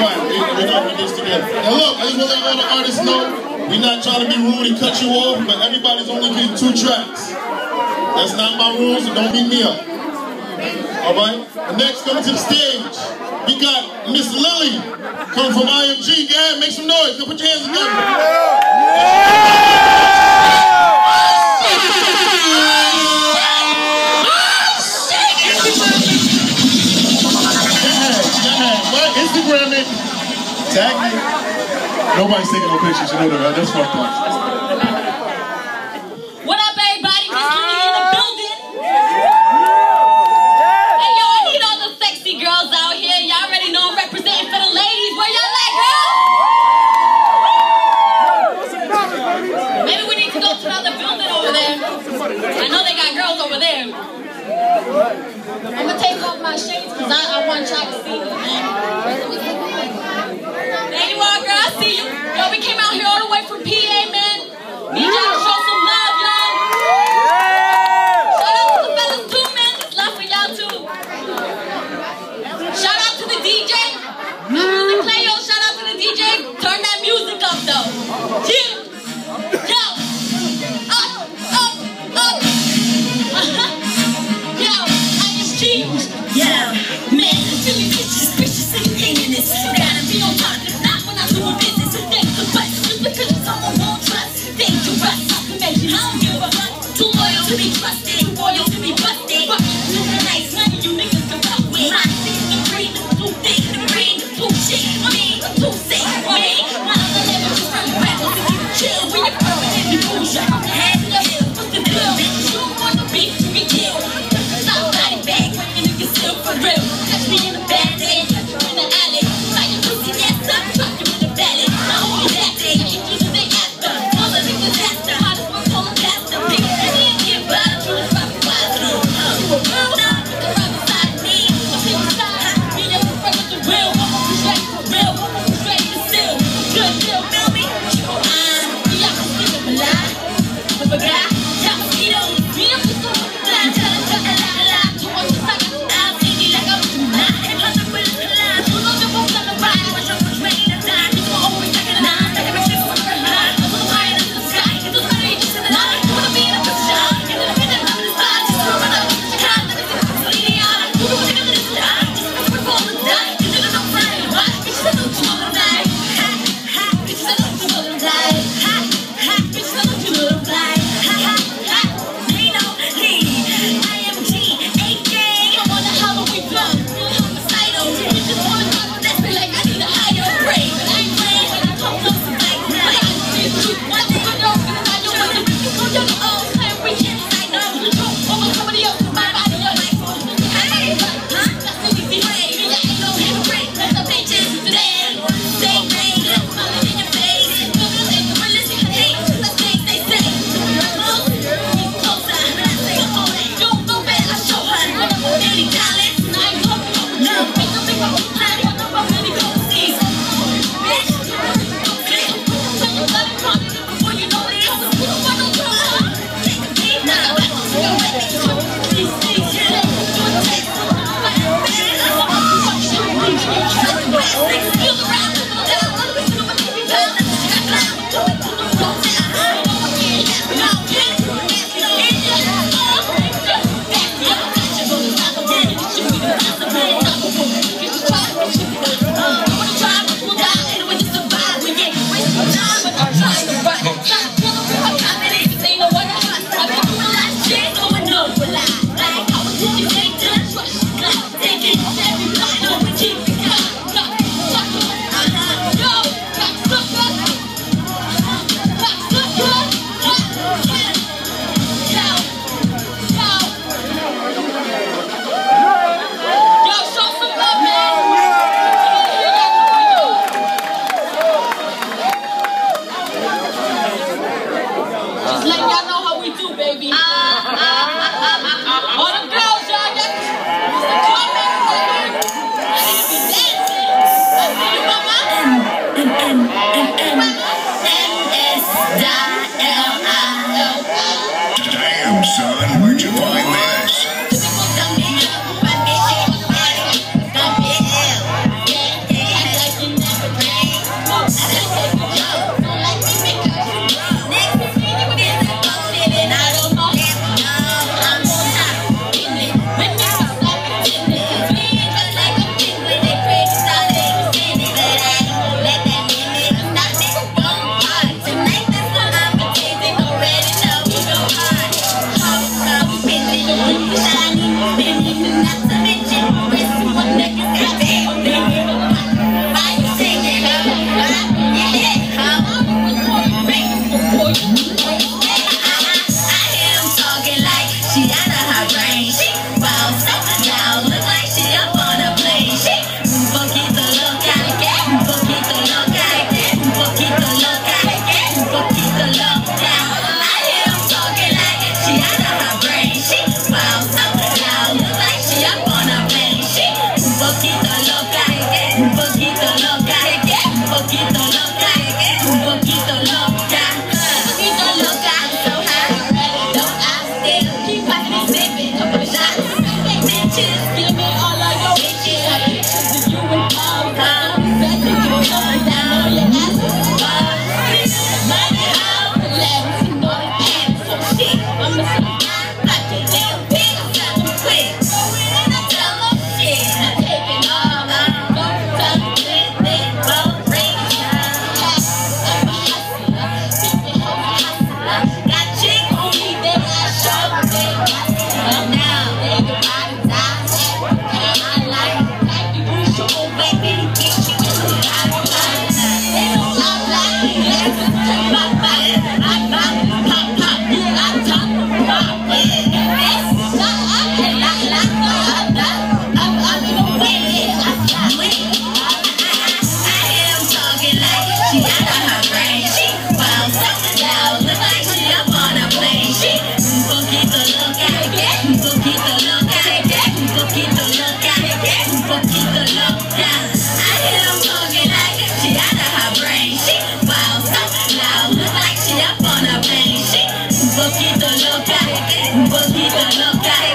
right, we're gonna this together. Look, I just want to let all the artists know, we're not trying to be rude and cut you off, but everybody's only getting two tracks. That's not my rules, so don't beat me up. All right? And next, coming to the stage, we got Miss Lili, coming from IMG. Go make some noise. Go put your hands together. Nobody's taking no pictures. You know that. That's fucked up. What up, everybody? Miss Lili in the ah. building. Hey, yo, I need all the sexy girls out here. Y'all already know I'm representing for the ladies. Where y'all at, girls? Maybe we need to go to the other building over there. I know they got girls over there. I'm gonna take off my shades because I, I want y'all to see them. There you are, girl. I see you. Yo, we came out here all the way from PA, man. I'm too sick. Yeah. boquita loca, boquita loca.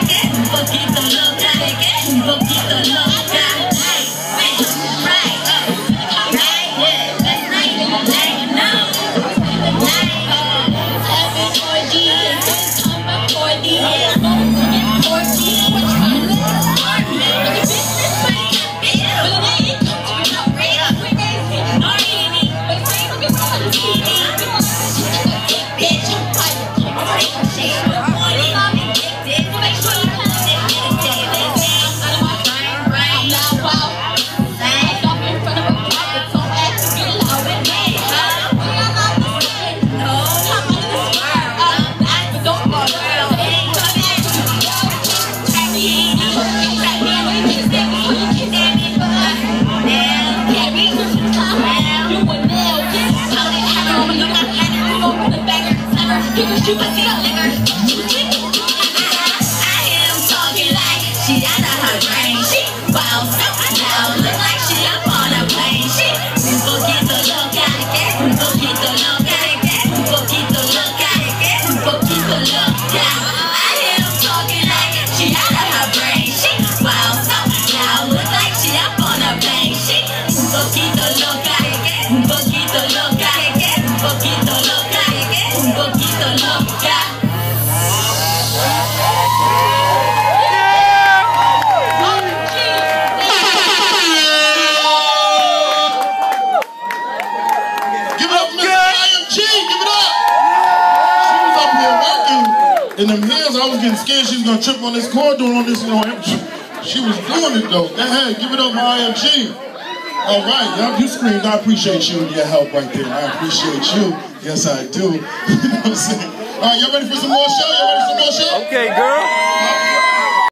You can see them. I was getting scared she was gonna trip on this cord doing on this. You know, she was doing it though. Go ahead, give it up for IMG. All right, y'all, you screamed. I appreciate you and your help right there. I appreciate you. Yes, I do. you know what I'm saying? All right, y'all ready for some more show? Y'all ready for some more show? Okay, girl.